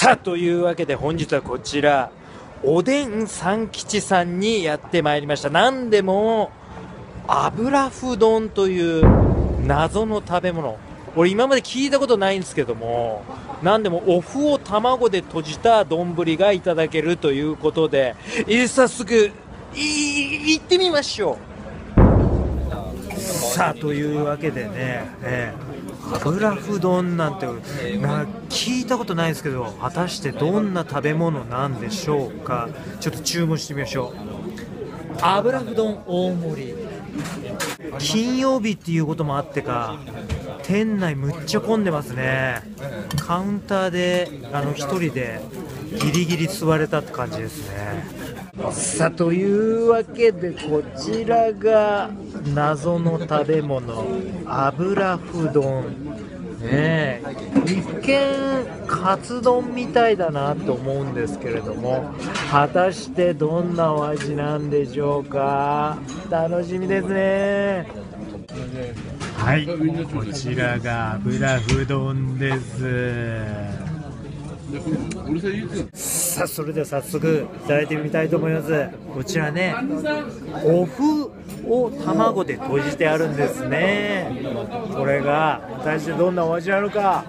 さあというわけで本日はこちらおでん三吉さんにやってまいりました。何でも油麩丼という謎の食べ物。俺今まで聞いたことないんですけども何でもお麩を卵で閉じた丼がいただけるということで早速い行ってみましょう。さあというわけでね、え油麩丼なんてな聞いたことないですけど果たしてどんな食べ物なんでしょうか？ちょっと注文してみましょう。油麩丼大盛り。金曜日っていうこともあってか店内むっちゃ混んでますね。カウンターであの1人でギリギリ座れたって感じですね。さあというわけでこちらが謎の食べ物油麩丼。ね一見カツ丼みたいだなと思うんですけれども果たしてどんなお味なんでしょうか？楽しみですね。はいこちらが油麩丼です。さあそれでは早速いただいてみたいと思います。こちらねお麩を卵で閉じてあるんですね。これが果たしてどんなお味なのか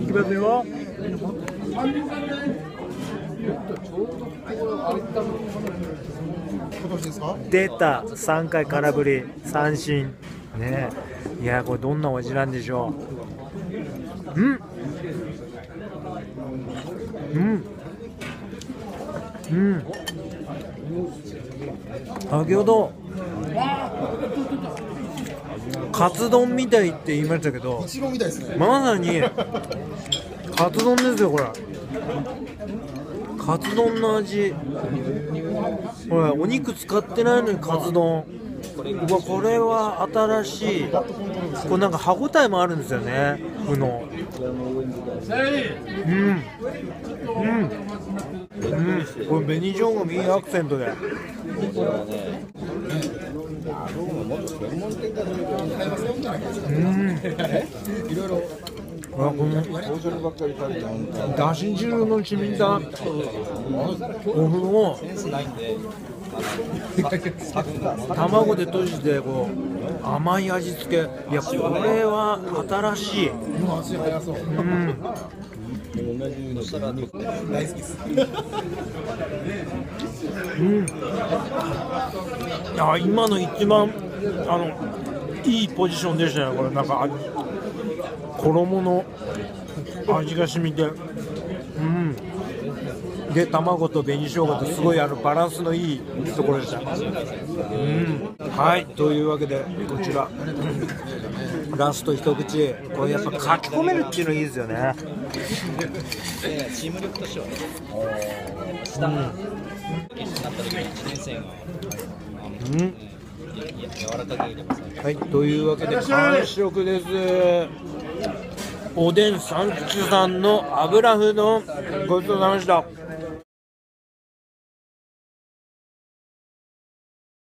いきますよ。出た3回空振り三振。ね。いやこれどんなお味なんでしょう。うん。うんうん。先ほどカツ丼みたいって言いましたけどまさにカツ丼ですよこれ。カツ丼の味。これお肉使ってないのにカツ丼。うわこれは新しい。これなんか歯ごたえもあるんですよね。ふの。うん。うん。うん。これ紅生姜もいいアクセントで。うん。いろいろだし汁の染みたお風呂卵で閉じてこう甘い味付けいやこれは新しいうんうんいや今の一番あのいいポジションでしたねこれなんか衣の味が染みてうん。で卵と紅生姜とすごいあのバランスのいいところでした。うん。はい。というわけでこちらラスト一口。これやっぱ書き込めるっていうのいいですよね。チーム力としてはね。下になった時に1年生がうん柔らかくはい。というわけで完食ですおでん三吉さんの油麩丼ごちそうさまでした。